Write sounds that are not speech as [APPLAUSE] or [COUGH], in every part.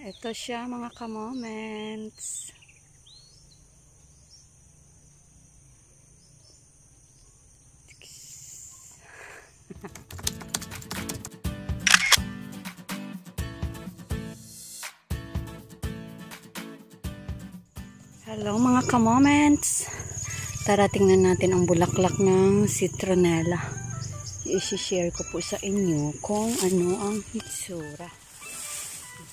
Ito siya mga ka-moments. Hello mga ka-moments. Tara tingnan natin ang bulaklak ng citronella. I-share ko po sa inyo kung ano ang hitsura.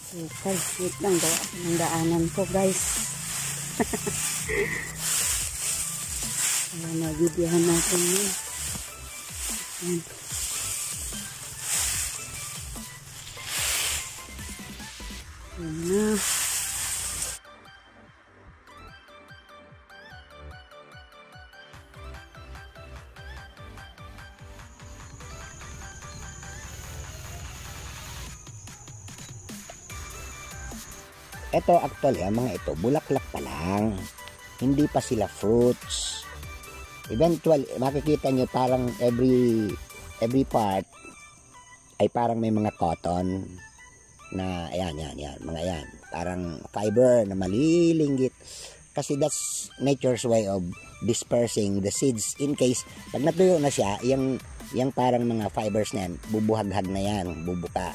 Super sweet lang gawa ng daanan ko guys. [LAUGHS] Ayan, nabibigyan natin yun. Ayan. Ayan na. Ito actually, ang mga ito, bulaklak pa lang. Hindi pa sila fruits. Eventually, makikita nyo parang every every part ay parang may mga cotton na ayan, yan, yan, mga yan. Parang fiber na malilinggit. Kasi that's nature's way of dispersing the seeds in case pag natuyo na siya, yung, yung parang mga fibers na yan, bubuhaghag na yan, bubuka.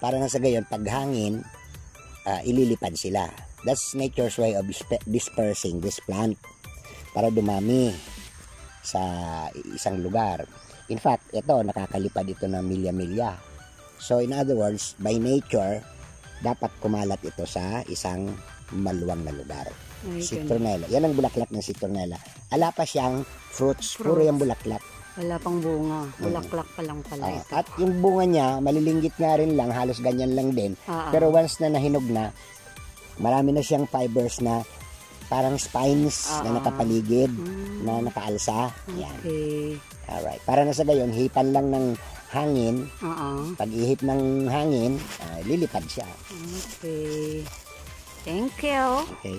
Para na sa gayon, pag hangin, uh, ililipad sila. That's nature's way of dispe- dispersing this plant para dumami sa isang lugar. In fact, ito, nakakalipad ito ng milya-milya. So, in other words, by nature, dapat kumalat ito sa isang maluwang na lugar. Ay. Citronella. Yan ang bulaklak ng citronella. Ala pa siyang fruits. Puro Fruits. yung bulaklak. Wala pang bunga. Bulaklak pa lang pala Ah, ito. at yung bunga niya, malilinggit nga rin lang, halos ganyan lang din. Ah, ah. Pero once na nahinog na, marami na siyang fibers na parang spines Ah, na ah. nakapaligid, Hmm. na nakaalsa. Yan. Okay. Alright. Para na sa gayon, hipan lang ng hangin. Oo. Pag ihip ng hangin, ah, lilipad siya. Okay. Thank you. Okay.